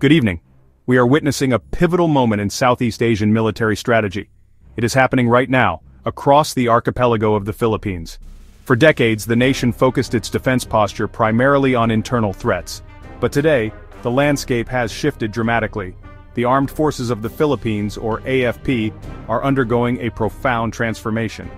Good evening. We are witnessing a pivotal moment in Southeast Asian military strategy. It is happening right now, across the archipelago of the Philippines. For decades, the nation focused its defense posture primarily on internal threats. But today, the landscape has shifted dramatically. The Armed Forces of the Philippines, or AFP, are undergoing a profound transformation.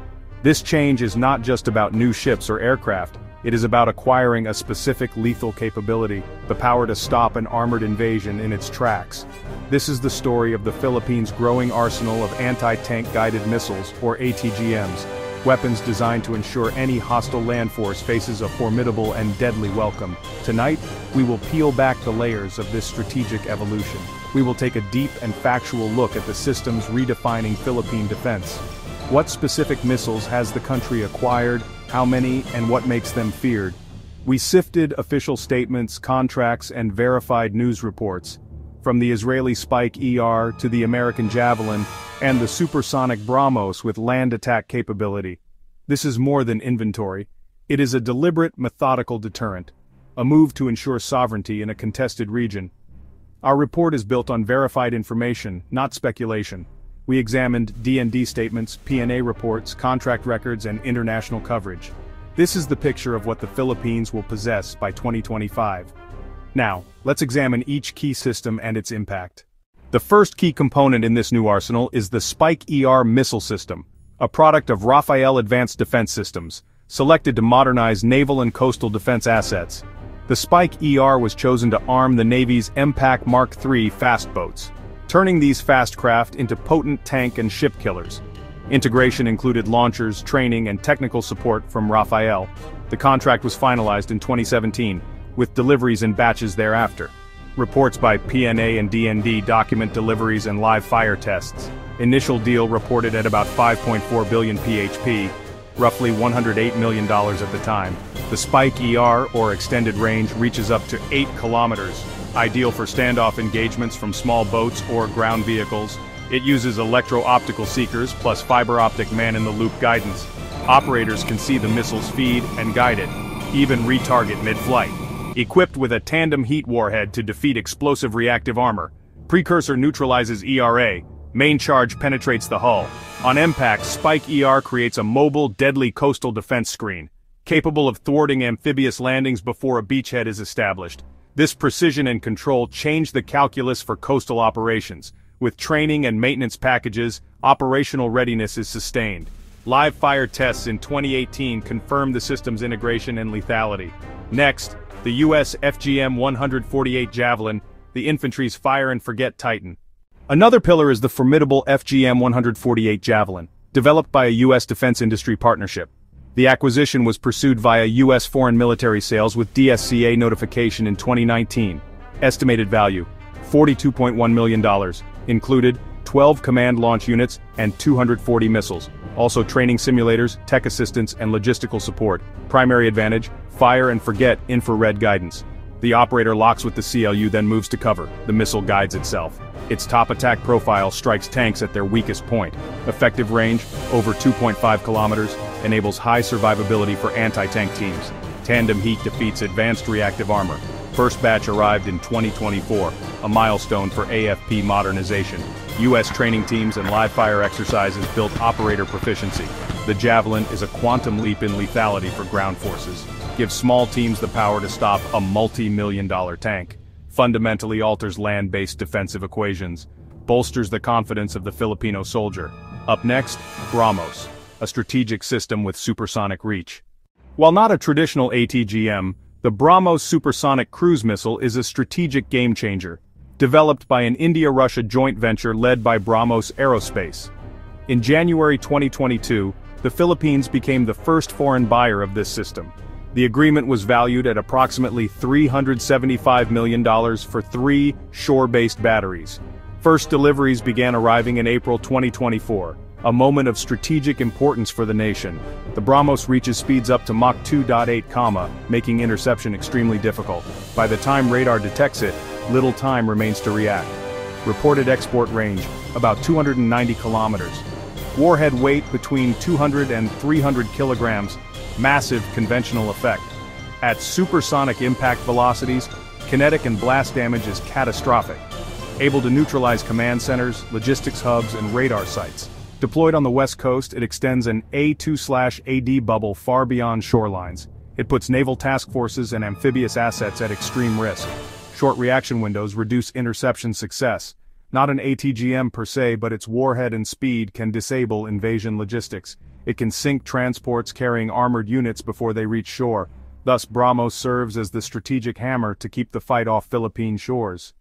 This change is not just about new ships or aircraft, it is about acquiring a specific lethal capability, the power to stop an armored invasion in its tracks. This is the story of the Philippines' growing arsenal of anti-tank guided missiles, or ATGMs, weapons designed to ensure any hostile land force faces a formidable and deadly welcome. Tonight, we will peel back the layers of this strategic evolution. We will take a deep and factual look at the systems redefining Philippine defense. What specific missiles has the country acquired, how many, and what makes them feared. We sifted official statements, contracts, and verified news reports, from the Israeli Spike ER to the American Javelin, and the supersonic BrahMos with land attack capability. This is more than inventory. It is a deliberate, methodical deterrent, a move to ensure sovereignty in a contested region. Our report is built on verified information, not speculation. We examined DND statements, PNA reports, contract records, and international coverage. This is the picture of what the Philippines will possess by 2025. Now, let's examine each key system and its impact. The first key component in this new arsenal is the Spike ER missile system, a product of Rafael Advanced Defense Systems, selected to modernize naval and coastal defense assets. The Spike ER was chosen to arm the Navy's MPAC Mark III fast boats, turning these fast craft into potent tank and ship killers. Integration included launchers, training, and technical support from Rafael. The contract was finalized in 2017, with deliveries in batches thereafter. Reports by PNA and DND document deliveries and live fire tests. Initial deal reported at about 5.4 billion PHP, roughly $108 million at the time. The Spike ER, or extended range, reaches up to 8 kilometers, Ideal for standoff engagements from small boats or ground vehicles, it uses electro-optical seekers plus fiber-optic man-in-the-loop guidance. Operators can see the missile's feed and guide it, even retarget mid-flight. Equipped with a tandem heat warhead to defeat explosive reactive armor, Precursor neutralizes ERA, main charge penetrates the hull. On impact, Spike ER creates a mobile, deadly coastal defense screen, capable of thwarting amphibious landings before a beachhead is established. This precision and control changed the calculus for coastal operations. With training and maintenance packages, operational readiness is sustained. Live fire tests in 2018 confirmed the system's integration and lethality. Next, the U.S. FGM-148 Javelin, the infantry's fire and forget Titan. Another pillar is the formidable FGM-148 Javelin, developed by a U.S. defense industry partnership. The acquisition was pursued via U.S. foreign military sales with DSCA notification in 2019. Estimated value, $42.1 million, included 12 command launch units and 240 missiles. Also training simulators, tech assistance, and logistical support. Primary advantage, fire and forget infrared guidance. The operator locks with the CLU then moves to cover, the missile guides itself. Its top attack profile strikes tanks at their weakest point. Effective range, over 2.5 kilometers, enables high survivability for anti-tank teams. Tandem heat defeats advanced reactive armor. First batch arrived in 2024, a milestone for AFP modernization. U.S. training teams and live fire exercises built operator proficiency. The Javelin is a quantum leap in lethality for ground forces. Gives small teams the power to stop a multi-million dollar tank fundamentally alters land-based defensive equations, bolsters the confidence of the Filipino soldier. Up next, BrahMos, a strategic system with supersonic reach. While not a traditional ATGM, the BrahMos supersonic cruise missile is a strategic game-changer, developed by an India-Russia joint venture led by BrahMos Aerospace. In January 2022, the Philippines became the first foreign buyer of this system. The agreement was valued at approximately $375 million for three shore-based batteries. First deliveries began arriving in April 2024, a moment of strategic importance for the nation. The BrahMos reaches speeds up to Mach 2.8, making interception extremely difficult. By the time radar detects it, little time remains to react. Reported export range, about 290 kilometers. Warhead weight between 200 and 300 kilograms, massive conventional effect. At supersonic impact velocities, kinetic and blast damage is catastrophic. Able to neutralize command centers, logistics hubs, and radar sites. Deployed on the west coast, it extends an A2-AD bubble far beyond shorelines. It puts naval task forces and amphibious assets at extreme risk. Short reaction windows reduce interception success. Not an ATGM per se but its warhead and speed can disable invasion logistics. It can sink transports carrying armored units before they reach shore. Thus BrahMos serves as the strategic hammer to keep the fight off Philippine shores.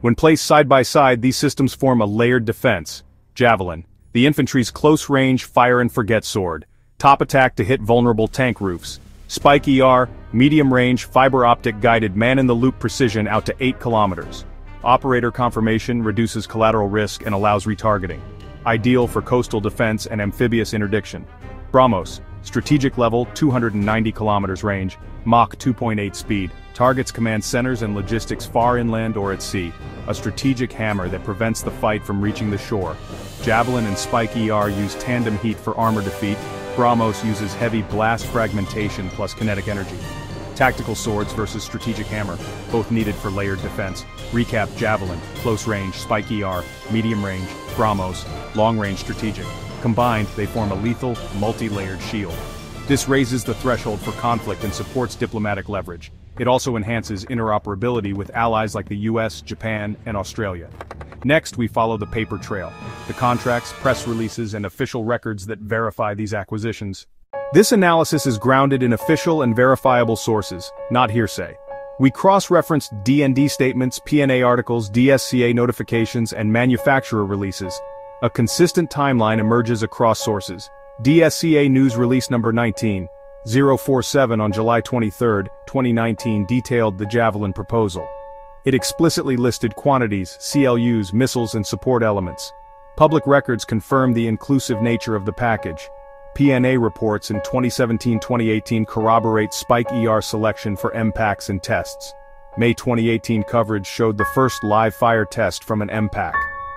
When placed side by side these systems form a layered defense. Javelin, the infantry's close-range fire-and-forget sword. Top attack to hit vulnerable tank roofs. Spike ER, medium-range, fiber-optic guided man-in-the-loop precision out to 8 kilometers. Operator confirmation reduces collateral risk and allows retargeting. Ideal for coastal defense and amphibious interdiction. BrahMos, strategic level 290 kilometers range, Mach 2.8 speed, targets command centers and logistics far inland or at sea, a strategic hammer that prevents the fight from reaching the shore. Javelin and Spike ER use tandem heat for armor defeat, BrahMos uses heavy blast fragmentation plus kinetic energy. Tactical swords versus strategic hammer, both needed for layered defense. Recap Javelin, close range, Spike ER, medium range, BrahMos, long range strategic. Combined, they form a lethal, multi-layered shield. This raises the threshold for conflict and supports diplomatic leverage. It also enhances interoperability with allies like the US, Japan, and Australia. Next, we follow the paper trail, the contracts, press releases, and official records that verify these acquisitions. This analysis is grounded in official and verifiable sources, not hearsay. We cross-referenced DND statements, PNA articles, DSCA notifications, and manufacturer releases. A consistent timeline emerges across sources. DSCA News Release Number 19, 047 on July 23, 2019 detailed the Javelin proposal. It explicitly listed quantities, CLUs, missiles and support elements. Public records confirm the inclusive nature of the package. PNA reports in 2017-2018 corroborate Spike ER selection for MPACs and tests. May 2018 coverage showed the first live fire test from an MPAC.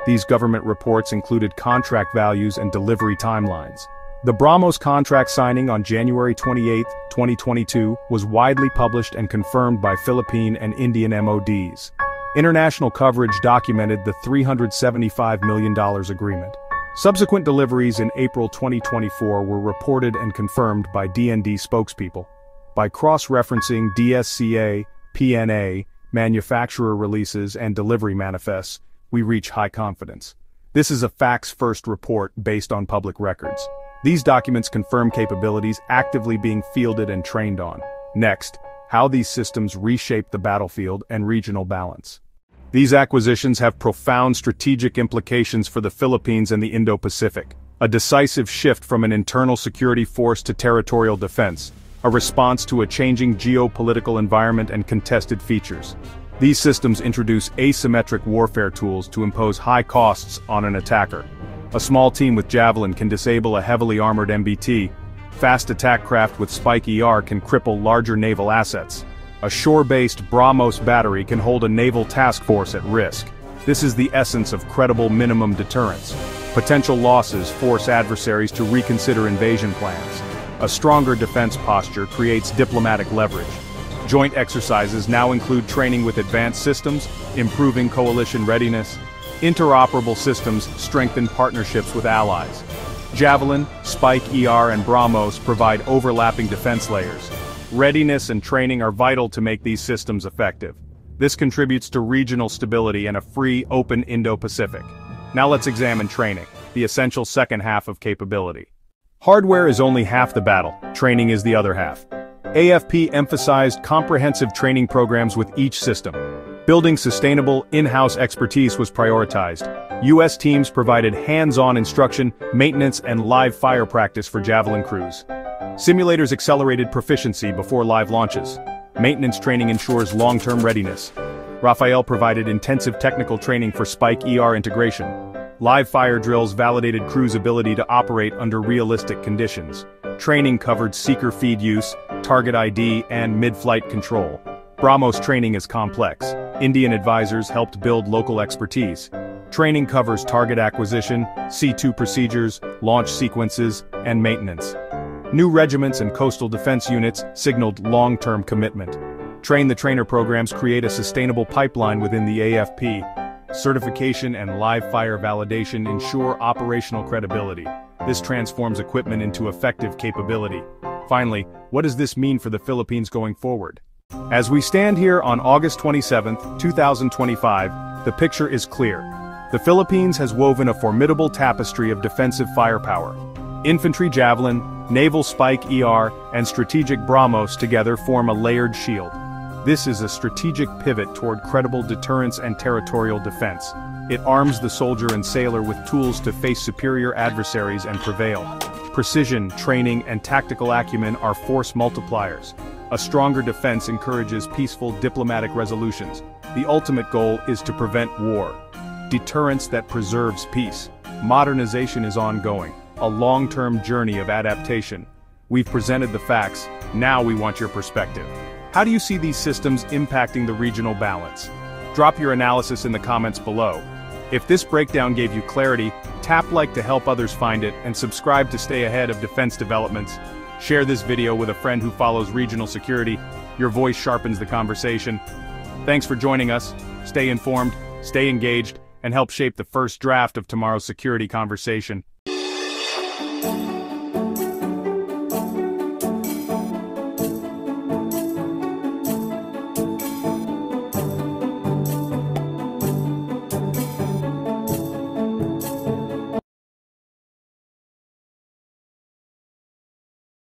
These government reports included contract values and delivery timelines. The BrahMos contract signing on January 28, 2022, was widely published and confirmed by Philippine and Indian MODs. International coverage documented the $375 million agreement. Subsequent deliveries in April 2024 were reported and confirmed by DND spokespeople. By cross-referencing DSCA, PNA, manufacturer releases and delivery manifests, we reach high confidence. This is a facts-first report based on public records. These documents confirm capabilities actively being fielded and trained on. Next, how these systems reshape the battlefield and regional balance. These acquisitions have profound strategic implications for the Philippines and the Indo-Pacific. A decisive shift from an internal security force to territorial defense. A response to a changing geopolitical environment and contested features. These systems introduce asymmetric warfare tools to impose high costs on an attacker. A small team with Javelin can disable a heavily armored MBT. Fast attack craft with Spike ER can cripple larger naval assets. A shore-based BrahMos battery can hold a naval task force at risk. This is the essence of credible minimum deterrence. Potential losses force adversaries to reconsider invasion plans. A stronger defense posture creates diplomatic leverage. Joint exercises now include training with advanced systems, improving coalition readiness, Interoperable systems strengthen partnerships with allies. Javelin, Spike ER and BrahMos provide overlapping defense layers. Readiness and training are vital to make these systems effective. This contributes to regional stability and a free, open Indo-Pacific. Now let's examine training, the essential second half of capability. Hardware is only half the battle, training is the other half. AFP emphasized comprehensive training programs with each system, Building sustainable, in-house expertise was prioritized. U.S. teams provided hands-on instruction, maintenance and live fire practice for Javelin crews. Simulators accelerated proficiency before live launches. Maintenance training ensures long-term readiness. Rafael provided intensive technical training for Spike ER integration. Live fire drills validated crews' ability to operate under realistic conditions. Training covered seeker feed use, target ID, and mid-flight control. BrahMos training is complex. Indian advisors helped build local expertise. Training covers target acquisition, C2 procedures, launch sequences, and maintenance. New regiments and coastal defense units signaled long-term commitment. Train the Trainer programs create a sustainable pipeline within the AFP. Certification and live fire validation ensure operational credibility. This transforms equipment into effective capability. Finally, what does this mean for the Philippines going forward? As we stand here on August 27, 2025, the picture is clear. The Philippines has woven a formidable tapestry of defensive firepower. Infantry Javelin, Naval Spike ER, and Strategic BrahMos together form a layered shield. This is a strategic pivot toward credible deterrence and territorial defense. It arms the soldier and sailor with tools to face superior adversaries and prevail. Precision, training, and tactical acumen are force multipliers. A stronger defense encourages peaceful diplomatic resolutions. The ultimate goal is to prevent war. Deterrence that preserves peace. Modernization is ongoing, a long-term journey of adaptation. We've presented the facts, now we want your perspective. How do you see these systems impacting the regional balance? Drop your analysis in the comments below. If this breakdown gave you clarity, tap like to help others find it and subscribe to stay ahead of defense developments. Share this video with a friend who follows regional security. Your voice sharpens the conversation. Thanks for joining us. Stay informed, stay engaged, and help shape the first draft of tomorrow's security conversation thank you.